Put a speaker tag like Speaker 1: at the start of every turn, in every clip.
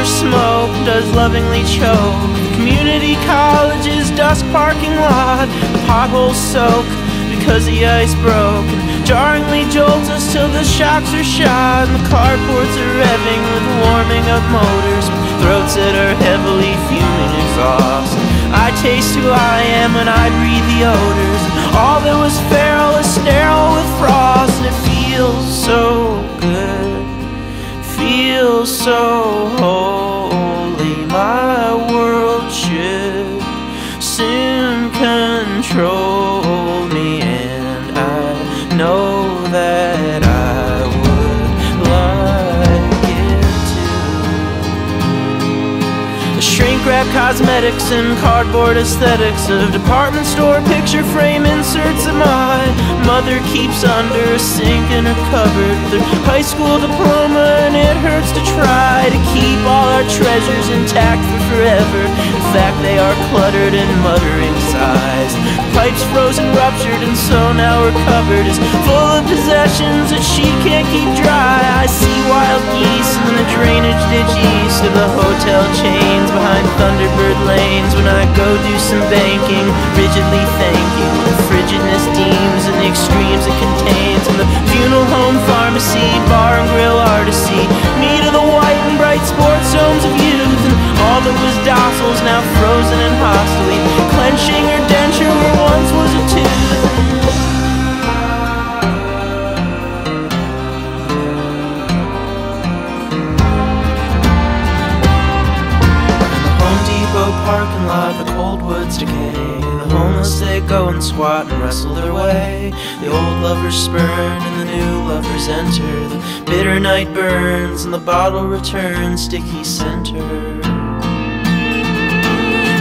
Speaker 1: her smoke does lovingly choke. The community college's dusk parking lot, potholes soak because the ice broke. And jarringly jolts us till the shocks are shot, and the carports are revving with warming up motors, throats that are heavily fuming exhaust. I taste who I am when I breathe the odors. All that was feral is sterile with frost, and it feels so good. Feels so control The cosmetics and cardboard aesthetics of department store picture frame inserts of my mother keeps under a sink in her cupboard with her high school diploma, and it hurts to try to keep all our treasures intact for forever. In fact, they are cluttered and muttering sighs. Pipes frozen, ruptured, and so now we're covered is full of possessions that she can't keep dry. I see wild geese in the drainage ditch east of the hotel chains behind Thunderbird lanes when I go do some banking. Rigidly thank you. The frigidness deems and the extremes it contains. And the funeral home, pharmacy, bar and grill artisy. Me to the white and bright sports homes of youth. And all that was docile is now frozen and hostile. Clenching her denture where once was a tooth. Lot, the cold woods decay. The homeless they go and squat and wrestle their way. The old lovers spurn and the new lovers enter. The bitter night burns and the bottle returns sticky center.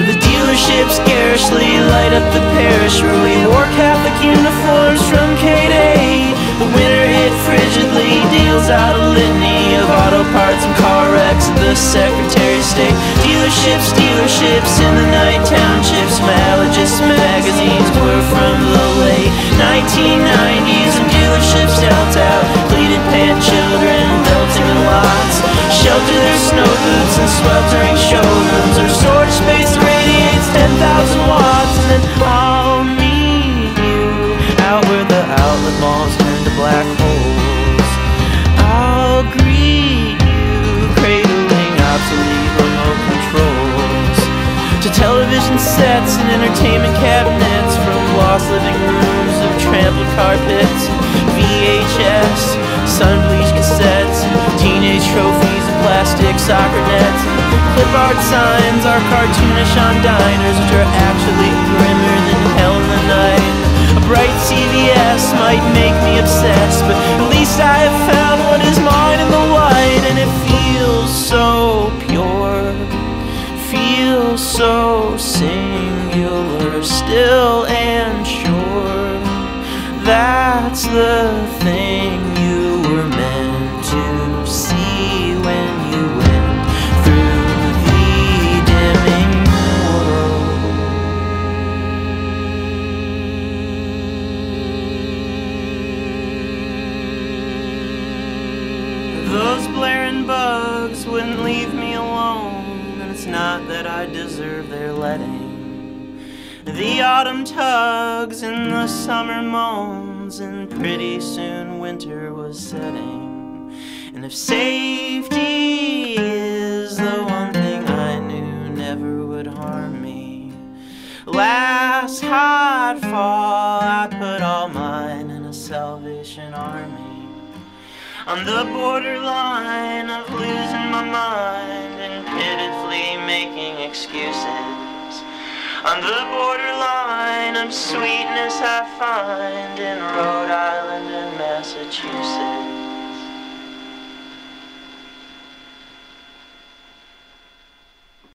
Speaker 1: The dealerships scarcely light up the parish where we wore Catholic uniforms from K to 8. The winter hit frigidly, deals out a litany of auto parts and car wrecks the Secretary. Dealerships, dealerships in the night townships, Malagist magazines were from the late 1990s, and dealerships dealt out pleated pant children belting in lots, shelter their snow boots and sweltering sets and entertainment cabinets from lost living rooms of trampled carpets, VHS, sun bleached cassettes, teenage trophies of plastic soccer nets, clip art signs are cartoonish on diners, which are actually grimmer than hell in the night. A bright CVS might make me obsessed, but at least I have found what is mine in the That's the thing you were meant to see when you went through the dimming world. Those blaring bugs wouldn't leave me alone, and it's not that I deserve their letting. The autumn tugs and the summer moans, and pretty soon winter was setting. And if safety is the one thing I knew never would harm me, last hot fall I put all mine in a Salvation Army. On the borderline of losing my mind and pitifully making excuses. On the borderline of sweetness I find in Rhode Island and Massachusetts.